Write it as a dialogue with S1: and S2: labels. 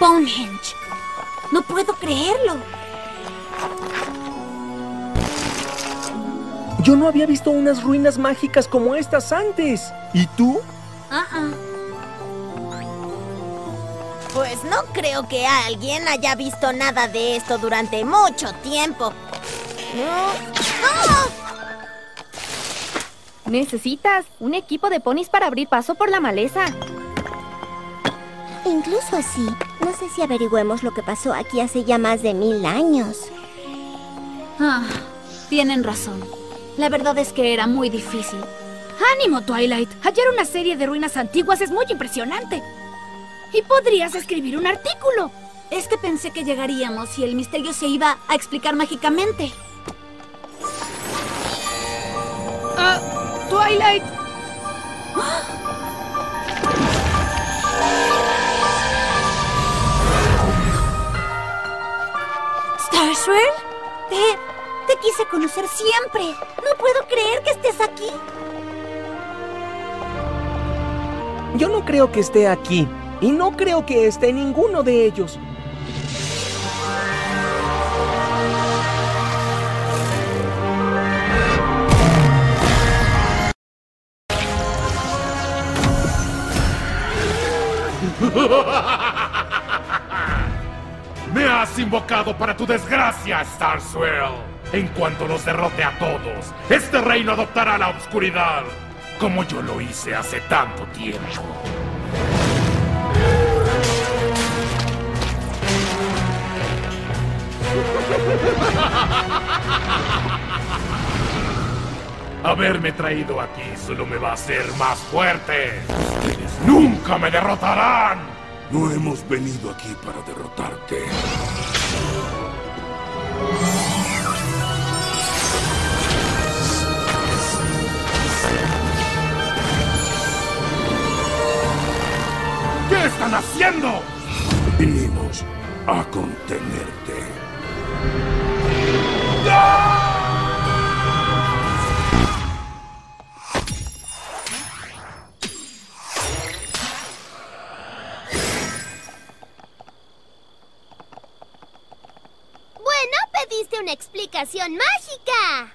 S1: Stonehenge. No puedo creerlo.
S2: Yo no había visto unas ruinas mágicas como estas antes. ¿Y tú?
S1: Ah, ah.
S3: Pues no creo que alguien haya visto nada de esto durante mucho tiempo. ¡Ah!
S4: Necesitas un equipo de ponis para abrir paso por la maleza.
S5: Incluso así, no sé si averigüemos lo que pasó aquí hace ya más de mil años.
S1: Ah, tienen razón. La verdad es que era muy difícil.
S6: ¡Ánimo, Twilight! Hallar una serie de ruinas antiguas es muy impresionante. Y podrías escribir un artículo.
S1: Es que pensé que llegaríamos y el misterio se iba a explicar mágicamente.
S6: Ah, Twilight.
S1: ¿Starswell? Te... te quise conocer siempre. No puedo creer que estés aquí.
S2: Yo no creo que esté aquí. Y no creo que esté ninguno de ellos.
S7: Has invocado para tu desgracia, Starswell. En cuanto los derrote a todos, este reino adoptará la oscuridad, como yo lo hice hace tanto tiempo. Haberme traído aquí solo me va a hacer más fuerte. Ustedes nunca me derrotarán.
S8: No hemos venido aquí para derrotarte.
S7: ¿Qué están haciendo?
S8: Vinimos a contenerte.
S5: Pediste una explicación mágica.